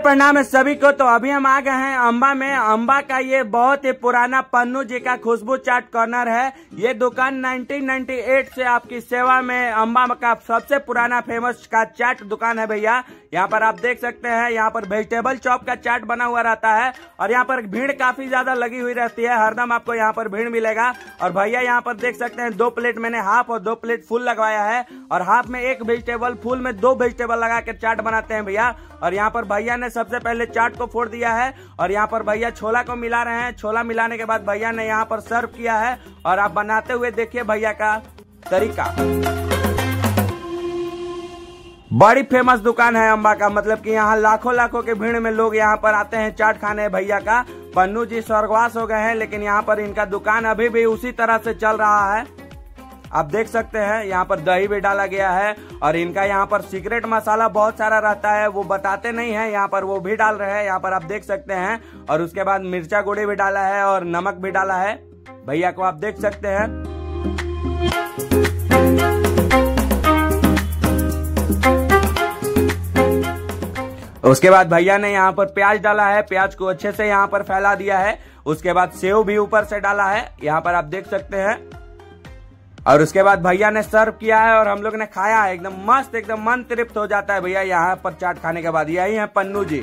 प्रणाम है सभी को। तो अभी हम आ गए हैं अम्बा में। अम्बा का ये बहुत ही पुराना पन्नू जी का खुशबू चाट कॉर्नर है। ये दुकान 1998 से आपकी सेवा में अम्बा का सबसे पुराना फ़ेमस का चाट दुकान है भैया। यहाँ पर आप देख सकते हैं, यहाँ पर वेजिटेबल चॉप का चाट बना हुआ रहता है और यहाँ पर भीड़ काफ़ी ज़्यादा लगी हुई रहती है। हरदम आपको यहाँ पर भीड़ मिलेगा। और भैया यहाँ पर देख सकते हैं, दो प्लेट मैंने हाफ़ और दो प्लेट फुल लगवाया है। और हाफ़ में एक वेजिटेबल फुल में दो वेजिटेबल लगा के चाट बनाते हैं भैया। और यहाँ पर भैया ने सबसे पहले चाट को फोड़ दिया है। और यहाँ पर भैया छोला को मिला रहे हैं। छोला मिलाने के बाद भैया ने यहाँ पर सर्व किया है। और आप बनाते हुए देखिए भैया का तरीका। बड़ी फ़ेमस दुकान है अम्बा का। मतलब कि यहाँ लाखों लाखों के भीड़ में लोग यहाँ पर आते हैं चाट खाने भैया का। पन्नू जी स्वर्गवास हो गए हैं, लेकिन यहाँ पर इनका दुकान अभी भी उसी तरह से चल रहा है। आप देख सकते हैं, यहाँ पर दही भी डाला गया है और इनका यहाँ पर सीक्रेट मसाला बहुत सारा रहता है, वो बताते नहीं है, यहाँ पर वो भी डाल रहे हैं, यहाँ पर आप देख सकते हैं। और उसके बाद मिर्चा गुड़ी भी डाला है और नमक भी डाला है। भैया को आप देख सकते हैं। उसके बाद भैया ने यहाँ पर प्याज डाला है, प्याज को अच्छे से यहाँ पर फैला दिया है। उसके बाद सेव भी ऊपर से डाला है, यहाँ पर आप देख सकते हैं। और उसके बाद भैया ने सर्व किया है और हम लोग ने खाया है। एकदम मस्त, एकदम मन तृप्त हो जाता है भैया। यहाँ पर चाट खाने के बाद यही है पन्नू जी।